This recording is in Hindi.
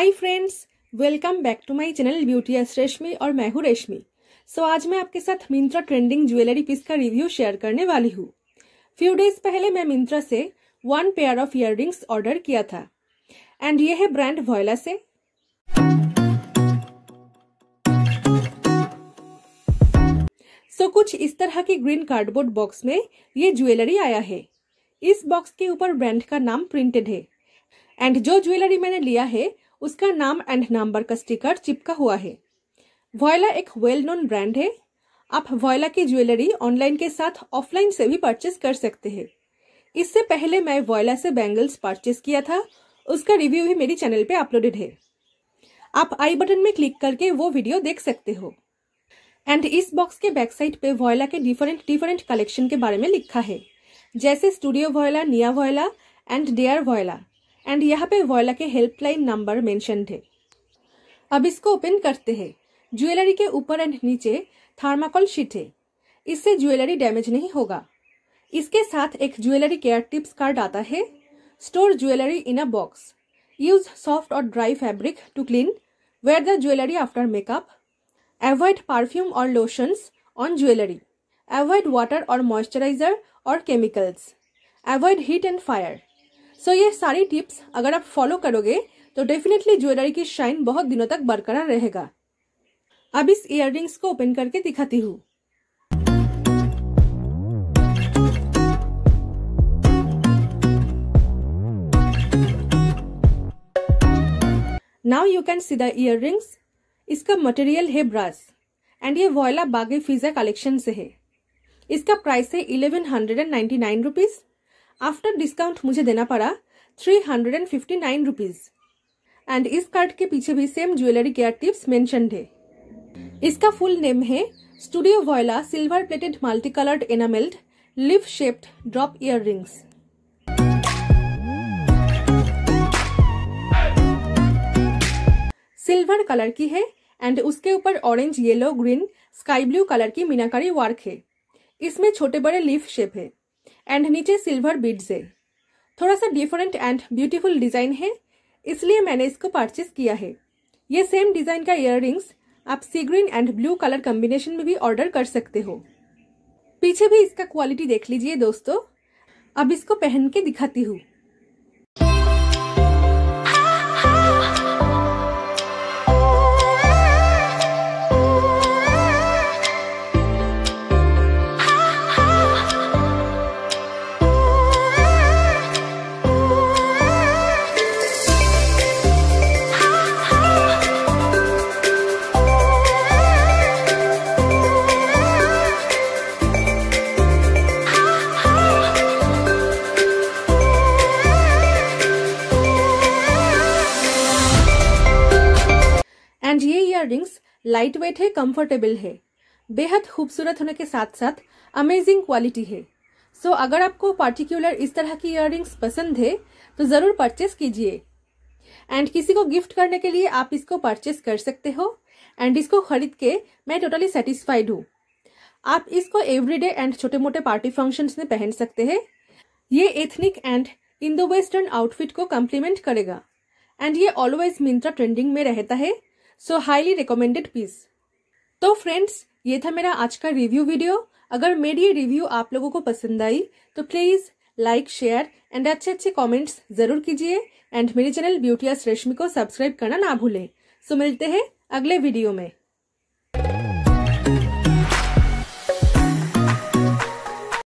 Hi friends welcome back to my channel beauty S Reshmi और मैं हूँ रेशमी सो आज मैं आपके साथ मिंत्रा ट्रेंडिंग ज्वेलरी पीस का रिव्यू शेयर करने वाली हूँ। फ्यू डेज़ पहले मैं मिंत्रा से one pair of ear order किया था। एंड ये है ब्रांड वॉयला से। सो so, कुछ इस तरह की ग्रीन कार्डबोर्ड बॉक्स में ये ज्वेलरी आया है। इस बॉक्स के ऊपर ब्रांड का नाम प्रिंटेड है। एंड जो ज्वेलरी मैंने लिया है उसका नाम एंड नंबर का स्टिकर चिपका हुआ है। वॉयला एक वेल नोन ब्रांड है। आप वॉयला की ज्वेलरी ऑनलाइन के साथ ऑफलाइन से भी परचेस कर सकते हैं। इससे पहले मैं वॉयला से बैंगल्स परचेस किया था। उसका रिव्यू भी मेरी चैनल पे अपलोडेड है। आप आई बटन में क्लिक करके वो वीडियो देख सकते हो। एंड इस बॉक्स के बैक साइड पे वॉयला के डिफरेंट डिफरेंट कलेक्शन के बारे में लिखा है। जैसे स्टूडियो वॉयला निया Voylla and dare Voylla and यहाँ पे वॉयला के हेल्पलाइन नंबर मेंशन है। अब इसको ओपन करते हैं। ज्वेलरी के ऊपर एंड नीचे थर्माकोल शीट है। इससे ज्वेलरी डैमेज नहीं होगा। इसके साथ एक ज्वेलरी केयर टिप्स कार्ड आता है। Store jewellery in a box use soft और dry fabric to clean wear the jewellery after makeup avoid perfume और lotions on jewellery avoid water और मॉइस्चराइजर और chemicals avoid heat and fire so ये सारी टिप्स अगर आप फॉलो करोगे तो डेफिनेटली ज्वेलरी की शाइन बहुत दिनों तक बरकरार रहेगा। अब इस इयर को ओपन करके दिखाती हूँ। Now you can see the ear इसका मटेरियल है ब्रास एंड ये वॉयला बागे फिजा कलेक्शन से है। इसका प्राइस है eleven hundred and ninety nine rupees after discount मुझे देना पड़ा three hundred and fifty nine rupees and इस कार्ड के पीछे भी same jewellery care tips mention है. इसका फुल नेम है studio Voylla silver plated multi coloured enamelled leaf shaped drop ear rings silver colour की है एंड उसके ऊपर orange yellow green sky blue colour की मीनाकारी वर्क है. इसमें छोटे बड़े लीफ शेप है. एंड नीचे सिल्वर बीड्स है। थोड़ा सा डिफरेंट एंड ब्यूटीफुल डिज़ाइन है, इसलिए मैंने इसको परचेस किया है। ये सेम डिज़ाइन का इयर आप see green and blue colour combination में भी ऑर्डर कर सकते हो। पीछे भी इसका क्वालिटी देख लीजिए दोस्तों। अब इसको पहन के दिखाती हूँ। ये इयर लाइट वेट है कंफर्टेबल है। बेहद खूबसूरत होने के साथ साथ अमेजिंग क्वालिटी है। सो so, अगर आपको पार्टिकुलर इस तरह की इयर पसंद है तो ज़रूर परचेस कीजिए। एंड किसी को गिफ्ट करने के लिए आप इसको परचेस कर सकते हो। एंड इसको खरीद के मैं टोटली सेटिस्फाइड हूँ। आप इसको एवरीडे एंड छोटे मोटे पार्टी फ़ंक्शंस में पहन सकते हैं। ये ethnic and Indo western outfit को कम्प्लीमेंट करेगा। एंड ये ऑलवेज मिंत्रा ट्रेंडिंग में रहता है। सो हाईली रिकमेंडेड पीस तो फ्रेंड्स ये था मेरा आज का रिव्यू वीडियो अगर मेरी ये रिव्यू आप लोगों को पसंद आई तो प्लीज़ लाइक शेयर एंड अच्छे अच्छे कॉमेंट्स ज़रूर कीजिए. एंड मेरे चैनल ब्यूटी रेशमी को सब्सक्राइब करना ना भूलें. सो मिलते हैं अगले वीडियो में.